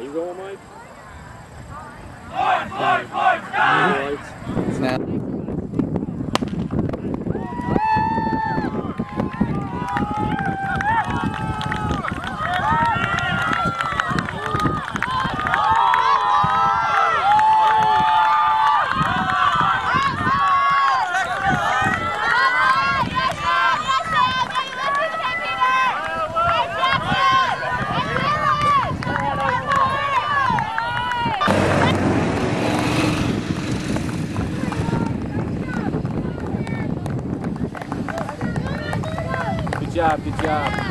Are you going, Mike? Snap. Good job, good job.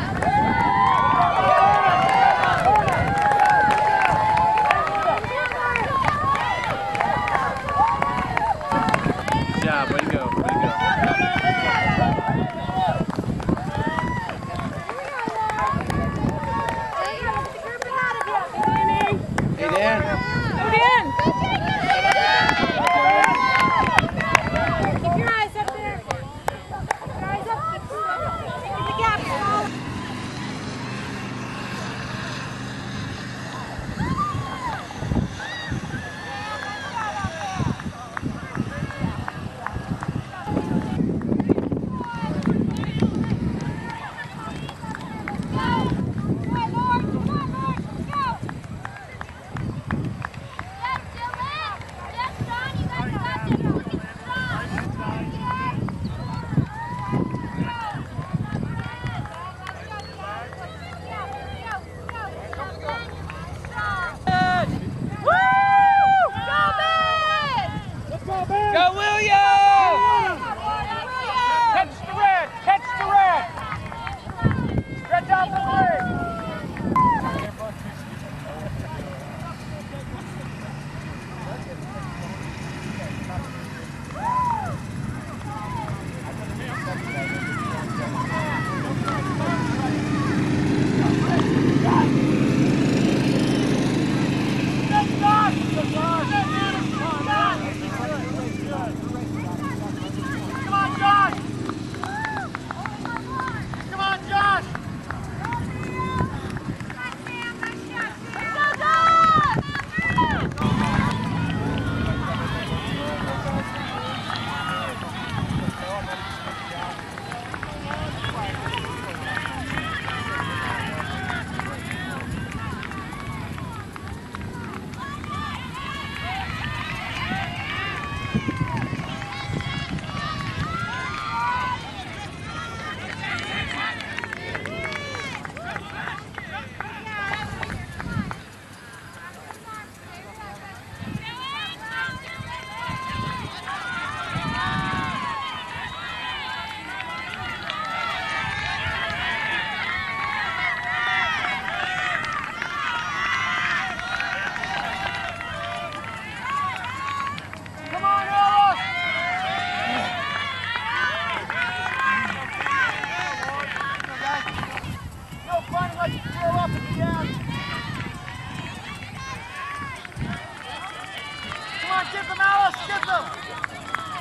Get them, Alice, get them!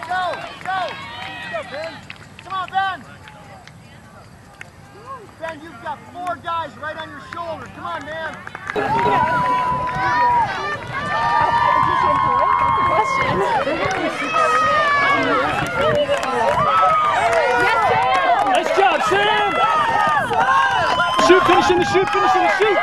Go, go! Go, Ben. Come on, Ben! Ben, you've got four guys right on your shoulder. Come on, man. Nice job, Sam! Shoot, finish in the chute, finish in the chute!